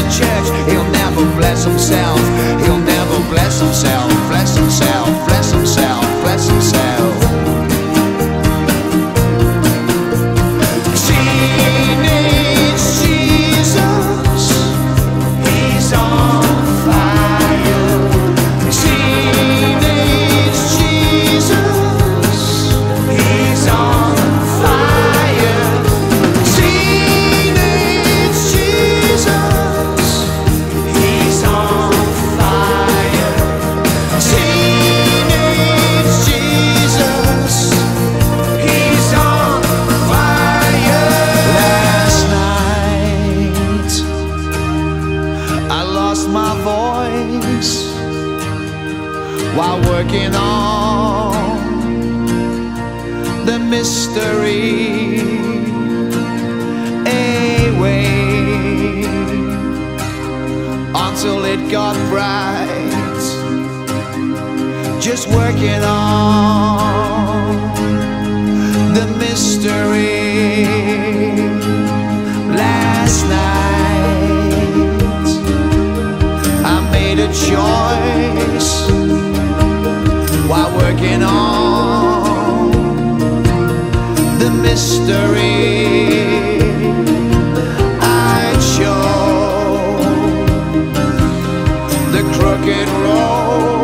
in church. He'll never bless himself. He'll my voice while working on the mystery away until it got bright. Just working on working on the mystery. I show the crooked road.